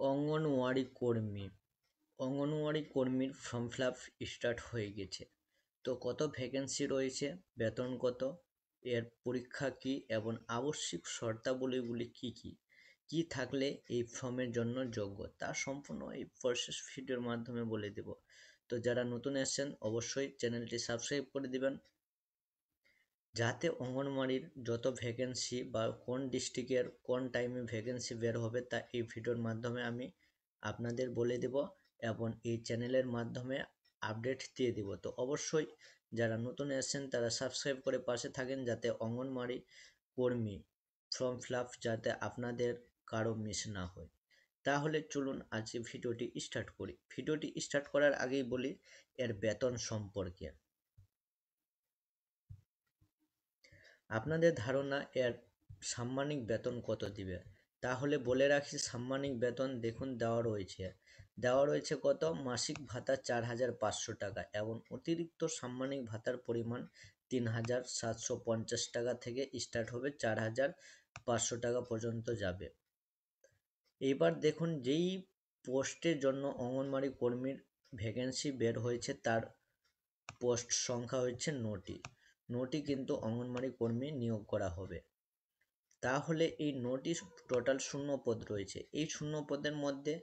অঙ্গনওয়াড়ি কর্মী, অঙ্গনওয়াড়ি কর্মীর form fill up start হয়ে গেছে। তো কত ভ্যাকেন্সি রয়েছে? বেতন কত? এর পরীক্ষা কী? এবং আবশ্যিক শর্তাবলীগুলি কী কী? কী থাকলে এই ফর্মের জন্য যোগ্য? তা সম্পূর্ণ এই প্রসেস ভিডিওর মাধ্যমে বলে দেব। তো যারা নতুন এসেছেন, অবশ্যই চ্যানেলটি সাবস্ক্রাইব করে দিবেন। যাতে অঙ্গনওয়াড়ির যত ভ্যাকেন্সি বা কোন ডিস্ট্রিক্টের কোন টাইমে ভ্যাকেন্সি বের হবে তা এই ভিডিওর মাধ্যমে আমি আপনাদের বলে দেব এবং এই চ্যানেলের মাধ্যমে আপডেট দিয়ে দিব। তো অবশ্যই যারা নতুন এসেছেন, তারা সাবস্ক্রাইব করে পাশে থাকেন যাতে অঙ্গনওয়াড়ি কর্মী ফর্ম ফিল যাতে আপনাদের কারও মিস না হয়। তাহলে চলুন আজকে ভিডিওটি স্টার্ট করি। ভিডিওটি স্টার্ট করার আগেই বলি এর বেতন সম্পর্কে। আপনাদের ধারণা এর সাম্মানিক বেতন কত দিবে? তাহলে বলে রাখি সাম্মানিক বেতন দেখুন দেওয়া রয়েছে। দেওয়া রয়েছে কত? মাসিক ভাতা চার হাজার পাঁচশো টাকা এবং অতিরিক্ত সাম্মানিক ভাতার পরিমাণ তিন হাজার সাতশো পঞ্চাশ টাকা থেকে স্টার্ট হবে চার হাজার পাঁচশো টাকা পর্যন্ত যাবে। এইবার দেখুন যেই পোস্টের জন্য অঙ্গনওয়াড়ি কর্মীর ভ্যাকেন্সি বের হয়েছে তার পোস্ট সংখ্যা হচ্ছে নটি। নটি কিন্তু অঙ্গনওয়াড়ি কর্মী নিয়োগ করা হবে। তাহলে এই নটি টোটাল শূন্য পদ রয়েছে। এই শূন্য পদের মধ্যে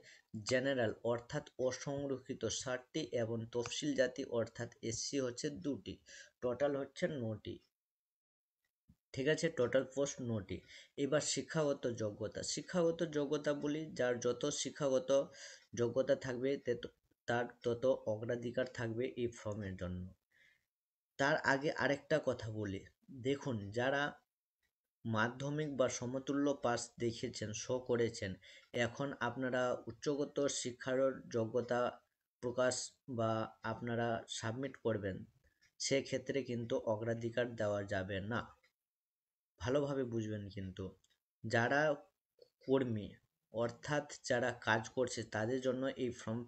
জেনারেল অর্থাৎ অসংরক্ষিত ষাটটি এবং তফসিল জাতি অর্থাৎ এসসি হচ্ছে দুটি। টোটাল হচ্ছে নটি ঠিক আছে, টোটাল পোস্ট নটি এবার শিক্ষাগত যোগ্যতা। শিক্ষাগত যোগ্যতা বলি, যার যত শিক্ষাগত যোগ্যতা থাকবে তার তত অগ্রাধিকার থাকবে এই ফর্মের জন্য। তার আগে আরেকটা কথা বলি। দেখুন, যারা মাধ্যমিক বা সমতুল্য পাস দেখেছেন শো করেছেন, এখন আপনারা উচ্চগত শিক্ষার যোগ্যতা প্রকাশ বা আপনারা সাবমিট করবেন, সেক্ষেত্রে কিন্তু অগ্রাধিকার দেওয়া যাবে না। ভালোভাবে বুঝবেন কিন্তু, যারা কর্মী, অর্থাৎ যারা কাজ করছে, তাদের জন্য এই ফর্ম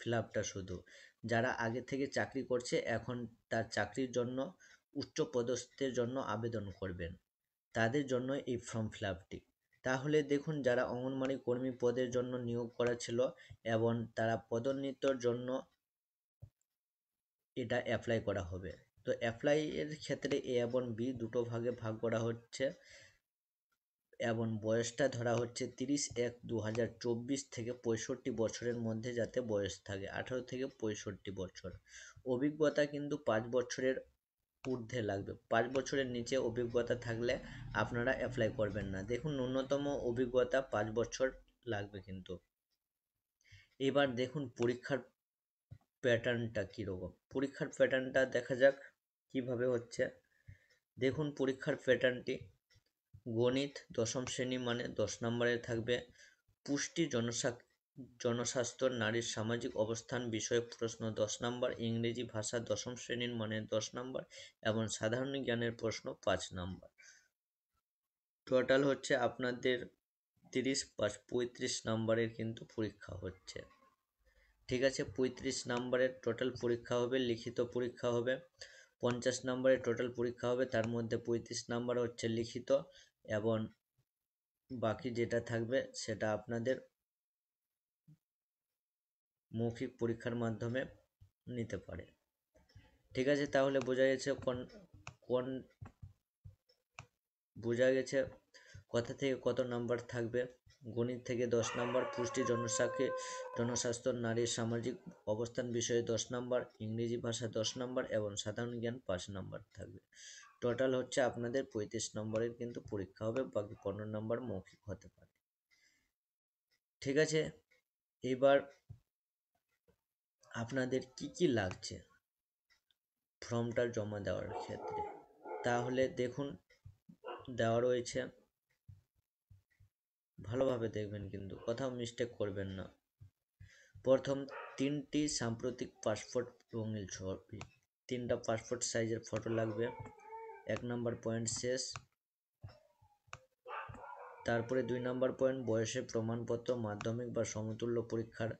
ফিল আপটা শুধু। যারা আগে থেকে চাকরি করছে, এখন তার চাকরির জন্য, উচ্চ পদস্থের জন্য আবেদন করবেন। তাদের জন্য এই ফর্ম ফিল তাহলে দেখুন, যারা অঙ্গনওয়াড়ি কর্মী পদের জন্য নিয়োগ করা ছিল এবং তারা পদোন্নতির জন্য এটা অ্যাপ্লাই করা হবে। তো অ্যাপ্লাইয়ের ক্ষেত্রে এ এবং বি দুটো ভাগে ভাগ করা হচ্ছে। এবং বয়সটা ধরা হচ্ছে তিরিশ এক দু হাজার চব্বিশ থেকে পঁয়ষট্টি বছরের মধ্যে যাতে বয়স থাকে, আঠারো থেকে পঁয়ষট্টি বছর। অভিজ্ঞতা কিন্তু পাঁচ বছরের ঊর্ধ্বে লাগবে। পাঁচ বছরের নিচে অভিজ্ঞতা থাকলে আপনারা অ্যাপ্লাই করবেন না। দেখুন, ন্যূনতম অভিজ্ঞতা পাঁচ বছর লাগবে কিন্তু। এবার দেখুন, পরীক্ষার প্যাটার্নটা কীরকম? পরীক্ষার প্যাটার্নটা দেখা যাক কীভাবে হচ্ছে। দেখুন, পরীক্ষার প্যাটার্নটি গণিত দশম শ্রেণি মানে দশ নম্বরে থাকবে। পুষ্টি জনসা, জনস্বাস্থ্য, নারীর সামাজিক অবস্থান বিষয়ে প্রশ্ন। দশ নম্বর, ইংরেজি ভাষা দশম শ্রেণির মানে দশ নম্বর এবং সাধারণ জ্ঞানের প্রশ্ন পাঁচ নম্বর। টোটাল হচ্ছে আপনাদের তিরিশ পাঁচ পঁয়ত্রিশ নম্বরের কিন্তু পরীক্ষা হচ্ছে। ঠিক আছে, পঁয়ত্রিশ নম্বরের টোটাল পরীক্ষা হবে, লিখিত পরীক্ষা হবে। পঞ্চাশ নম্বরের টোটাল পরীক্ষা হবে, তার মধ্যে পঁয়ত্রিশ নম্বর হচ্ছে লিখিত। এবং বাকি যেটা থাকবে সেটা আপনাদের মৌখিক পরীক্ষার মাধ্যমে নিতে পারে। ঠিক আছে, তাহলে বোঝা গেছে কোন কোন, বোঝা গেছে কথা থেকে কত নাম্বার থাকবে। গণিত থেকে দশ নাম্বার, পুষ্টি জনসাকে জনস্বাস্থ্য নারীর সামাজিক অবস্থান বিষয়ে দশ নাম্বার, ইংরেজি ভাষা দশ নাম্বার এবং সাধারণ জ্ঞান পাঁচ নাম্বার থাকবে। টোটাল হচ্ছে আপনাদের পঁয়ত্রিশ নম্বরের কিন্তু পরীক্ষা হবে, বাকি পনেরো নম্বর মৌখিক হতে পারে। ঠিক আছে? এবার আপনাদের কি কি লাগছে ফর্মটা জমা দেওয়ার ক্ষেত্রে? তাহলে দেখুন, দেওয়া রয়েছে। ভালোভাবে দেখবেন কিন্তু, কোথাও মিস্টেক করবেন না। প্রথম তিনটি সাম্প্রতিক পাসপোর্ট রঙিন ছবি, তিনটা পাসপোর্ট সাইজের ফটো লাগবে। এক নম্বর পয়েন্ট শেষ। তারপরে দুই নম্বর পয়েন্ট, বয়সের প্রমাণপত্র, মাধ্যমিক বা সমতুল্য পরীক্ষার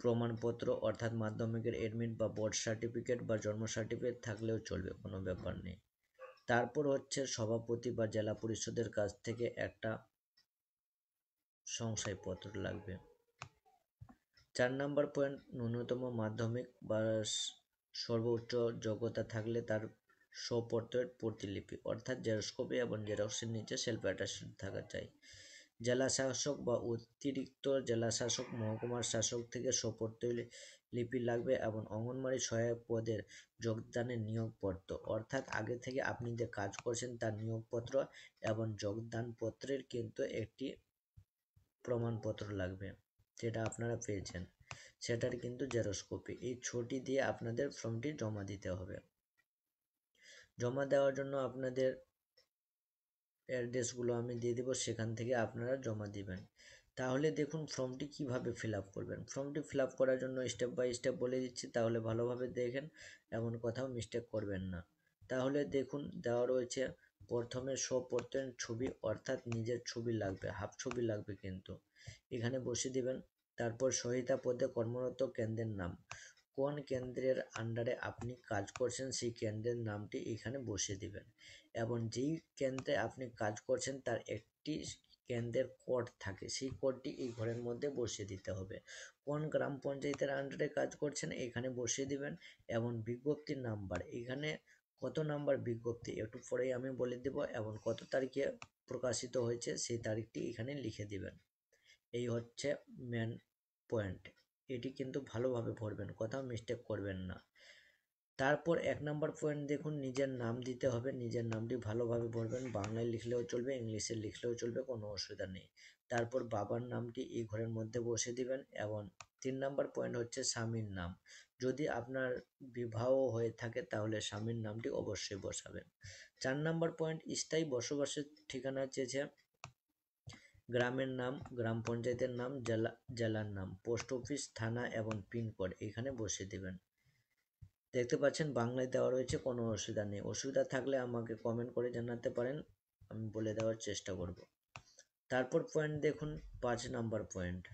প্রমাণপত্র, অর্থাৎ মাধ্যমিকের এডমিট বা বোর্ড সার্টিফিকেট বা জন্ম সার্টিফিকেট থাকলেও চলবে, কোনো ব্যাপার নেই। তারপর হচ্ছে সভাপতি বা জেলা পরিষদের কাছ থেকে একটা শংসাপত্র লাগবে। চার নম্বর পয়েন্ট, ন্যূনতম মাধ্যমিক বা সর্বোচ্চ যোগ্যতা থাকলে তার স্বপত্রের প্রতিলিপি, অর্থাৎ জেরক্স কপি এবং জেরক্সের নিচে সেলফ অ্যাটাস্টেড থাকা চাই। জেলা শাসক বা অতিরিক্ত জেলা শাসক মহকুমার শাসক থেকে লিপি লাগবে এবং অঙ্গনবাড়ি সহায়ক পদের যোগদানের নিয়োগপত্র, অর্থাৎ আগে থেকে আপনি যে কাজ করছেন তার নিয়োগপত্র এবং যোগদানপত্রের কিন্তু একটি প্রমাণপত্র লাগবে, যেটা আপনারা পেয়েছেন। সেটার কিন্তু জেরক্স কপি এই ছটি দিয়ে আপনাদের ফর্মটি জমা দিতে হবে। জমা দেওয়ার জন্য আপনাদের অ্যাড্রেসগুলো আমি দিয়ে দেবো, সেখান থেকে আপনারা জমা দিবেন। তাহলে দেখুন ফর্মটি কীভাবে ফিল আপ করবেন। ফর্মটি ফিল আপ করার জন্য স্টেপ বাই স্টেপ বলে দিচ্ছি, তাহলে ভালোভাবে দেখেন এমন কোথাও মিস্টেক করবেন না। তাহলে দেখুন দেওয়া রয়েছে প্রথমে স্বপত্রের ছবি, অর্থাৎ নিজের ছবি লাগবে হাফ ছবি লাগবে কিন্তু। এখানে বসে দিবেন, তারপর সহিতা পদে কর্মরত কেন্দ্রের নাম। কোন কেন্দ্রের আন্ডারে আপনি কাজ করছেন, সেই কেন্দ্রের নামটি এখানে বসিয়ে দিবেন। এবং যেই কেন্দ্রে আপনি কাজ করছেন, তার একটি কেন্দ্রের কোড থাকে, সেই কোডটি এই ঘরের মধ্যে বসিয়ে দিতে হবে। কোন গ্রাম পঞ্চায়েতের আন্ডারে কাজ করছেন, এখানে বসিয়ে দিবেন। এবং বিজ্ঞপ্তির নাম্বার এখানে কত নাম্বার বিজ্ঞপ্তি, একটু পরেই আমি বলে দেব এবং কত তারিখে প্রকাশিত হয়েছে, সেই তারিখটি এখানে লিখে দিবেন। এই হচ্ছে মেন পয়েন্ট এটি কিন্তু ভালোভাবে ভরবেন, কোথাও মিস্টেক করবেন না। তারপর এক নম্বর পয়েন্ট দেখুন, নিজের নাম দিতে হবে, নিজের নামটি ভালোভাবে ভরবেন, বাংলায় লিখলেও চলবে, ইংলিশে লিখলেও চলবে, কোনো অসুবিধা নেই। তারপর বাবার নামটি এই ঘরের মধ্যে বসে দিবেন এবং তিন নম্বর পয়েন্ট হচ্ছে স্বামীর নাম। যদি আপনার বিবাহ হয়ে থাকে তাহলে স্বামীর নামটি অবশ্যই বসাবেন। চার নম্বর পয়েন্ট স্থায়ী বসবাসের ঠিকানা চেয়েছে। গ্রামের নাম, গ্রাম পঞ্চায়েতের নাম, জেলা, জেলার নাম, পোস্ট অফিস, থানা এবং পিনকোড এখানে বসিয়ে দেবেন। দেখতে পাচ্ছেন বাংলায় দেওয়া রয়েছে কোনো অসুবিধা নেই। অসুবিধা থাকলে আমাকে কমেন্ট করে জানাতে পারেন, আমি বলে দেওয়ার চেষ্টা করব। তারপর পয়েন্ট দেখুন, পাঁচ নাম্বার পয়েন্ট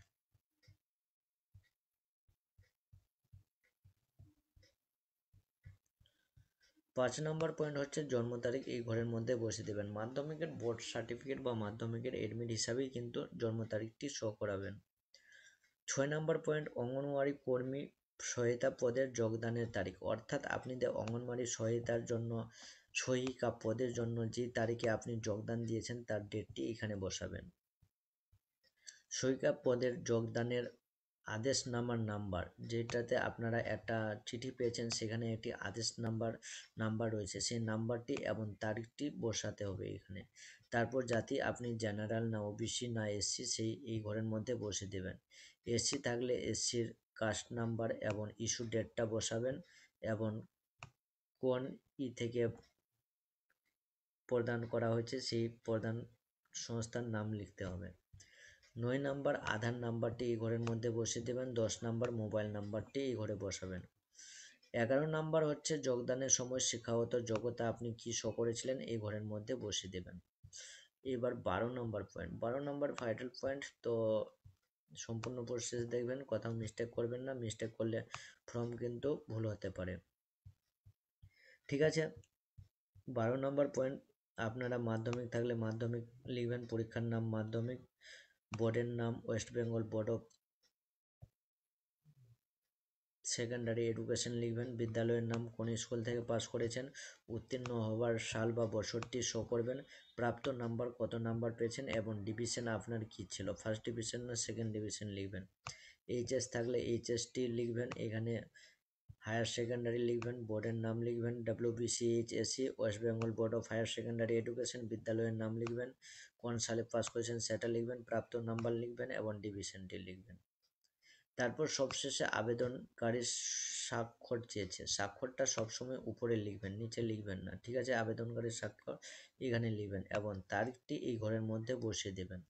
পাঁচ নম্বর পয়েন্ট হচ্ছে জন্ম তারিখ এই ঘরের মধ্যে বসে দেবেন। মাধ্যমিকের বোর্ড সার্টিফিকেট বা মাধ্যমিকের এডমিট হিসাবেই কিন্তু জন্ম তারিখটি শো করাবেন। ছয় নম্বর পয়েন্ট অঙ্গনওয়াড়ি কর্মী সহায়তা পদের যোগদানের তারিখ। অর্থাৎ আপনি যে অঙ্গনওয়াড়ি সহায়তার জন্য, সহায়িকা পদের জন্য যে তারিখে আপনি যোগদান দিয়েছেন তার ডেটটি এখানে বসাবেন। সহায়িকা পদের যোগদানের আদেশ নামার নাম্বার, যেটাতে আপনারা একটা চিঠি পেয়েছেন, সেখানে একটি আদেশ নাম্বার নাম্বার রয়েছে। সেই নাম্বারটি এবং তারিখটি বসাতে হবে এখানে। তারপর জাতি আপনি জেনারেল না, ওবিসি না, এসসি, সেই, এই ঘরের মধ্যে বসে দেবেন। এসসি থাকলে এসসির কাস্ট নাম্বার এবং ইস্যু ডেটটা বসাবেন এবং কোন ই থেকে প্রদান করা হয়েছে, সেই প্রদান সংস্থার নাম লিখতে হবে। নয় নাম্বার, আধার নাম্বারটি এই ঘরের মধ্যে বসিয়ে দেবেন, দশ নাম্বার, মোবাইল নাম্বারটি এই ঘরে বসাবেন। এগারো নাম্বার হচ্ছে যোগদানের সময় শিক্ষাগত যোগ্যতা আপনি কি শো করেছিলেন এই ঘরের মধ্যে বসিয়ে দেবেন। এবার বারো নম্বর পয়েন্ট বারো নম্বর ভাইটাল পয়েন্ট তো সম্পূর্ণ প্রসেস দেখবেন, কোথাও মিস্টেক করবেন না মিস্টেক করলে ফর্ম কিন্তু ভুল হতে পারে। ঠিক আছে? বারো নম্বর পয়েন্ট আপনারা মাধ্যমিক থাকলে মাধ্যমিক লিখবেন, পরীক্ষার নাম মাধ্যমিক। বোর্ডের নাম west Bengal board of secondary education লিখবেন। বিদ্যালয়ের নাম কোন স্কুল থেকে পাস করেছেন, উত্তীর্ণ হওয়ার সাল বা বছরটি শো করবেন, প্রাপ্ত নাম্বার কত নাম্বার পেয়েছেন এবং ডিভিশন আপনার কী ছিল? ফার্স্ট ডিভিশন না সেকেন্ড ডিভিশন লিখবেন? এইচএস থাকলে এইচএসটি লিখবেন। এখানে হায়ার সেকেন্ডারি লিখবেন, বোর্ডের নাম লিখবেন WBCHSE west Bengal board of higher secondary education বিদ্যালয়ের নাম লিখবেন, কোন সালে পাস করেছেন সেটা লিখবেন, প্রাপ্ত নাম্বার লিখবেন এবং ডিভিশনটি লিখবেন। তারপর সবশেষে আবেদনকারীর স্বাক্ষর চেয়েছে। স্বাক্ষরটা সবসময় উপরে লিখবেন, নিচে লিখবেন না, ঠিক আছে? আবেদনকারীর স্বাক্ষর এখানে লিখবেন এবং তারিখটি এই ঘরের মধ্যে বসিয়ে দেবেন।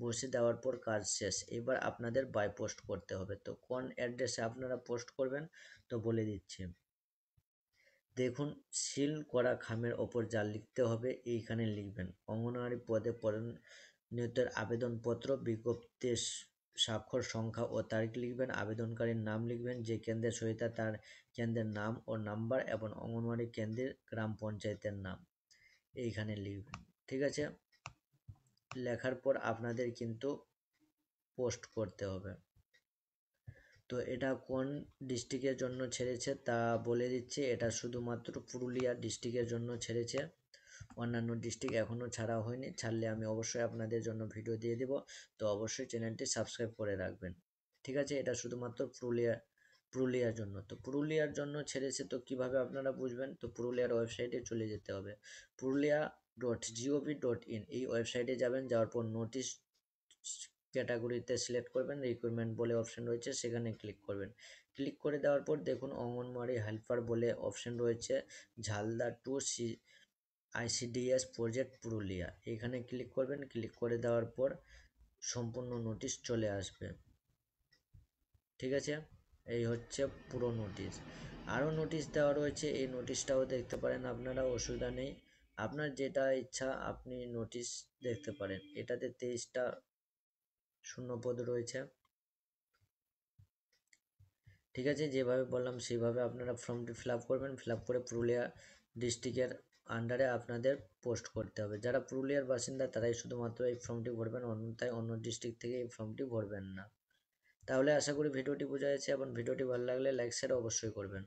বসিয়ে দেওয়ার পর কাজ শেষ। এবার আপনাদের বাই পোস্ট করতে হবে। তো কোন অ্যাড্রেসে আপনারা পোস্ট করবেন? তো বলে দিচ্ছি। দেখুন সিল করা খামের ওপর যা লিখতে হবে, এইখানে লিখবেন। অঙ্গনওয়াড়ি পদে পরিণতের আবেদনপত্র বিজ্ঞপ্তির স্বাক্ষর সংখ্যা ও তারিখ লিখবেন, আবেদনকারীর নাম লিখবেন, যে কেন্দ্রের সহিতা তার কেন্দ্রের নাম ও নাম্বার এবং অঙ্গনওয়াড়ি কেন্দ্রের গ্রাম পঞ্চায়েতের নাম। এইখানে লিখবেন। ঠিক আছে? লেখার পর আপনাদের কিন্তু পোস্ট করতে হবে। তো এটা কোন ডিস্ট্রিক্টের জন্য ছেড়েছে তা বলে দিচ্ছি। এটা শুধুমাত্র পুরুলিয়া ডিস্ট্রিক্টের জন্য ছেড়েছে। অন্যান্য ডিস্ট্রিক্ট এখনও ছাড়া হয়নি। ছাড়লে আমি অবশ্যই আপনাদের জন্য ভিডিও দিয়ে দেব। তো অবশ্যই চ্যানেলটি সাবস্ক্রাইব করে রাখবেন। ঠিক আছে? এটা শুধুমাত্র পুরুলিয়া, পুরুলিয়ার জন্য। তো পুরুলিয়ার জন্য ছেড়েছে তো কীভাবে আপনারা বুঝবেন? তো পুরুলিয়ার ওয়েবসাইটে চলে যেতে হবে। Purulia dot G O V dot in এই ওয়েবসাইটে যাবেন, যাওয়ার পর নোটিশ ক্যাটাগরিতে সিলেক্ট করবেন রিক্রুটমেন্ট বলে অপশন রয়েছে, সেখানে ক্লিক করবেন। ক্লিক করে দেওয়ার পর দেখুন অঙ্গনওয়াড়ি হেল্পার বলে অপশন রয়েছে, Jhalda two C ICDS project Purulia. এখানে ক্লিক করবেন ক্লিক করে দেওয়ার পর সম্পূর্ণ নোটিশ চলে আসবে। ঠিক আছে? এই হচ্ছে পুরো নোটিশ আরও নোটিশ দেওয়া রয়েছে, এই নোটিশটাও দেখতে পারেন, আপনারা অসুবিধা নেই। আপনার যেটা ইচ্ছা আপনি নোটিশ দেখতে পারেন। এটাতে তেইশটা শূন্যপদ রয়েছে। ঠিক আছে, যেভাবে বললাম সেইভাবে আপনারা ফর্মটি ফিল করবেন। ফিল করে পুরুলিয়া ডিস্ট্রিক্টের আন্ডারে আপনাদের পোস্ট করতে হবে। যারা পুরুলিয়ার বাসিন্দা তারাই শুধুমাত্র এই ফর্মটি ভরবেন, অন্যথায় অন্য ডিস্ট্রিক্ট থেকে এই ফর্মটি ভরবেন না। তাহলে আশা করি ভিডিওটি বোঝা যাচ্ছে এবং ভিডিওটি ভালো লাগলে লাইক শেয়ার অবশ্যই করবেন।